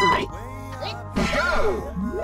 Let's go!